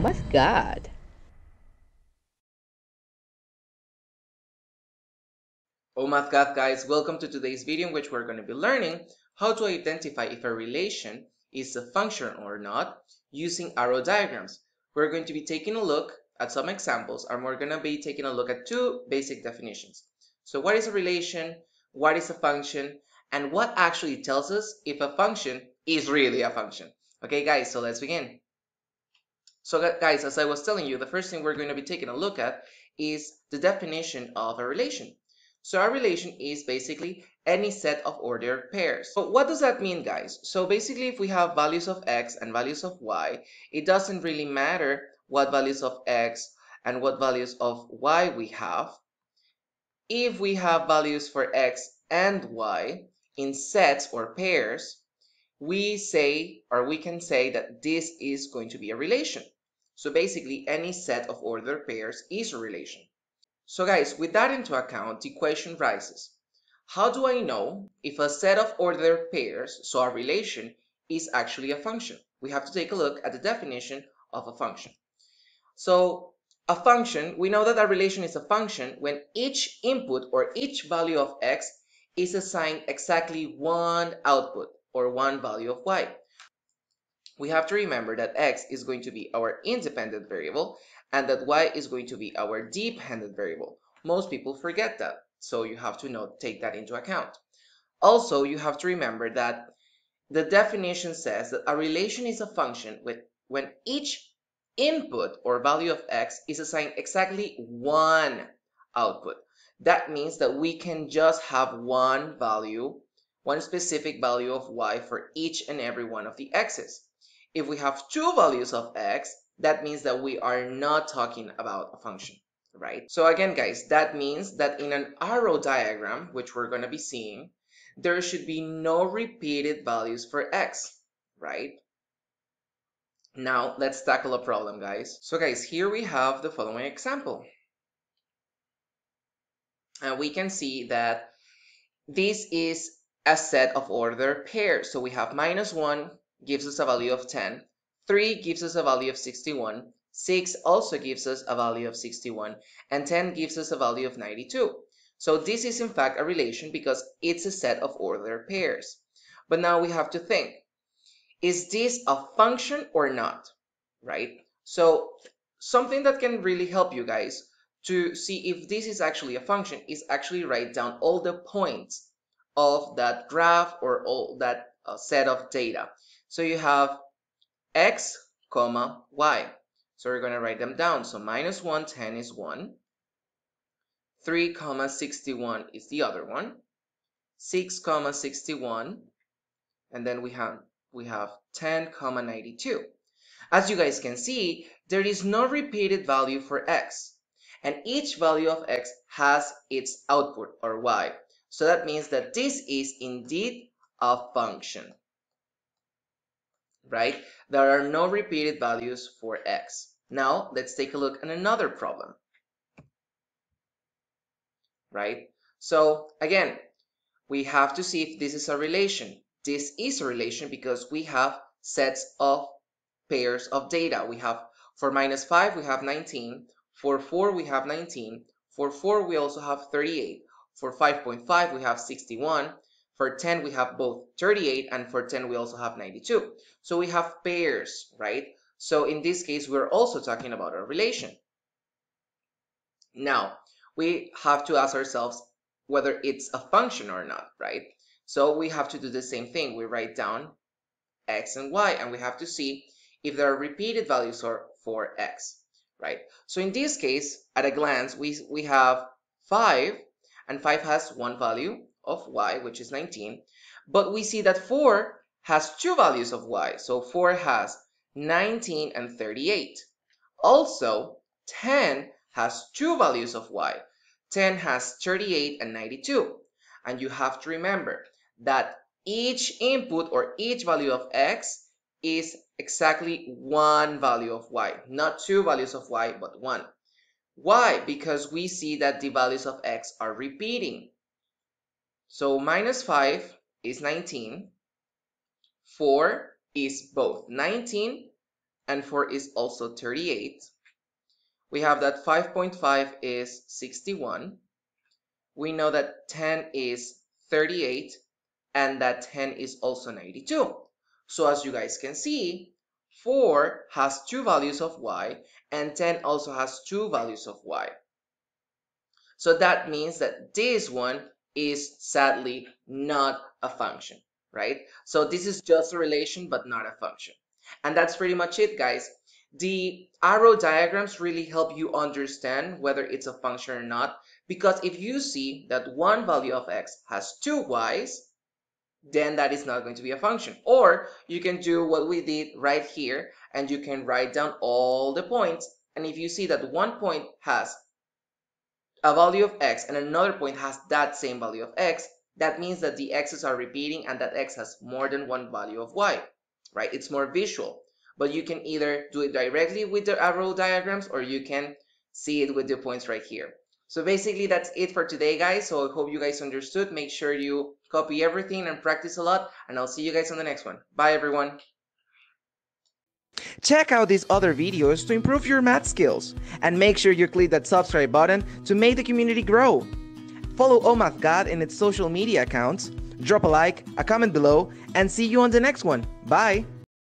my god. Oh my god guys, welcome to today's video in which we're going to be learning how to identify if a relation is a function or not using arrow diagrams. We're going to be taking a look at some examples and we're going to be taking a look at two basic definitions. So what is a relation, what is a function, and what actually tells us if a function is really a function. Okay guys, so let's begin. So guys, as I was telling you, the first thing we're going to be taking a look at is the definition of a relation. So a relation is basically any set of ordered pairs. So what does that mean, guys? So basically, if we have values of x and values of y, it doesn't really matter what values of x and what values of y we have. If we have values for x and y in sets or pairs, we say, or we can say that this is going to be a relation. So basically, any set of ordered pairs is a relation. So guys, with that into account, the question rises. How do I know if a set of ordered pairs, so a relation, is actually a function? We have to take a look at the definition of a function. So a function, we know that a relation is a function when each input or each value of x is assigned exactly one output or one value of y. We have to remember that x is going to be our independent variable and that y is going to be our dependent variable. Most people forget that, so you have to note, take that into account. Also, you have to remember that the definition says that a relation is a function with, when each input or value of x is assigned exactly one output. That means that we can just have one value one specific value of y for each and every one of the x's. If we have two values of x, that means that we are not talking about a function, right? So again, guys, that means that in an arrow diagram, which we're going to be seeing, there should be no repeated values for x, right? Now, let's tackle a problem, guys. So guys, here we have the following example. And we can see that this is a set of ordered pairs. So we have minus 1 gives us a value of 10, 3 gives us a value of 61, 6 also gives us a value of 61, and 10 gives us a value of 92. So this is in fact a relation because it's a set of ordered pairs. But now we have to think, is this a function or not, right? So something that can really help you guys to see if this is actually a function is actually write down all the points of that graph or all that uh, set of data. So you have x, comma, y. So we're going to write them down. So minus 110 is one. 3 comma 61 is the other one. 6 comma 61. And then we have we have 10 comma 92. As you guys can see, there is no repeated value for x. And each value of x has its output or y. So that means that this is indeed a function, right? There are no repeated values for x. Now, let's take a look at another problem, right? So again, we have to see if this is a relation. This is a relation because we have sets of pairs of data. We have for minus 5, we have 19. For 4, we have 19. For 4, we also have 38. For 5.5, we have 61. For 10, we have both 38, and for 10, we also have 92. So we have pairs, right? So in this case, we're also talking about a relation. Now, we have to ask ourselves whether it's a function or not, right? So we have to do the same thing. We write down x and y, and we have to see if there are repeated values for, for x, right? So in this case, at a glance, we, we have 5 and 5 has one value of y, which is 19. But we see that 4 has two values of y. So 4 has 19 and 38. Also, 10 has two values of y. 10 has 38 and 92. And you have to remember that each input or each value of x is exactly one value of y, not two values of y, but one. Why? Because we see that the values of x are repeating. So minus 5 is 19. 4 is both 19 and 4 is also 38. We have that 5.5 is 61. We know that 10 is 38 and that 10 is also 92. So as you guys can see, 4 has two values of y and 10 also has two values of y. So that means that this one is sadly not a function, right? So this is just a relation but not a function. And that's pretty much it, guys. The arrow diagrams really help you understand whether it's a function or not because if you see that one value of x has two y's, then that is not going to be a function. Or you can do what we did right here and you can write down all the points. And if you see that one point has a value of x and another point has that same value of x, that means that the x's are repeating and that x has more than one value of y, right? It's more visual, but you can either do it directly with the arrow diagrams or you can see it with the points right here. So basically that's it for today guys. So I hope you guys understood. Make sure you copy everything and practice a lot and I'll see you guys on the next one. Bye everyone. Check out these other videos to improve your math skills and make sure you click that subscribe button to make the community grow. Follow OhMathGad in its social media accounts, drop a like, a comment below, and see you on the next one. Bye!